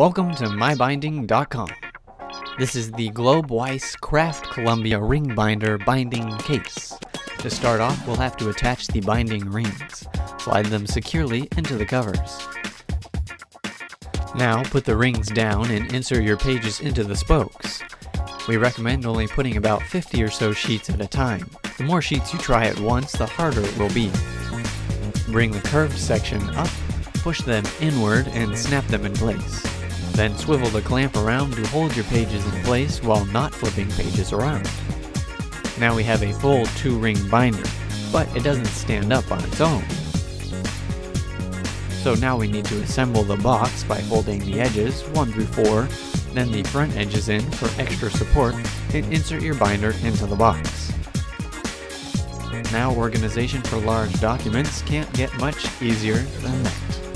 Welcome to mybinding.com. This is the Globe Weis Kraft Columbia ring binder binding case. To start off, we'll have to attach the binding rings. Slide them securely into the covers. Now put the rings down and insert your pages into the spokes. We recommend only putting about 50 or so sheets at a time. The more sheets you try at once, the harder it will be. Bring the curved section up, push them inward, and snap them in place. Then swivel the clamp around to hold your pages in place while not flipping pages around. Now we have a full two-ring binder, but it doesn't stand up on its own. So now we need to assemble the box by folding the edges 1 through 4, then the front edges in for extra support, and insert your binder into the box. Now organization for large documents can't get much easier than that.